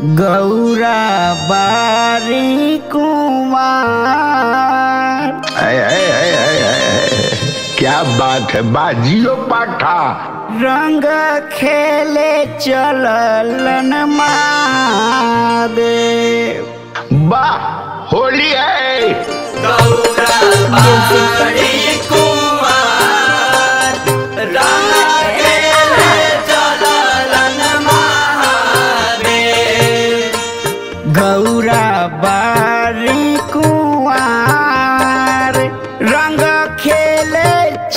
गौरा बारी कुमार। आए, आए, आए, आए, आए, आए। क्या बात है बाजियो पाठा। रंग खेले चल लन वाह होली है। गौरा बारी कुमार।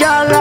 Chala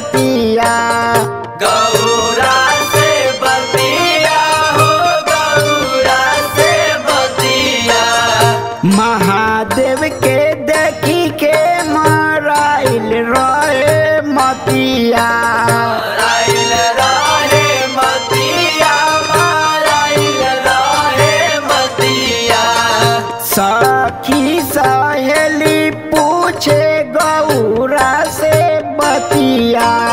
happy día.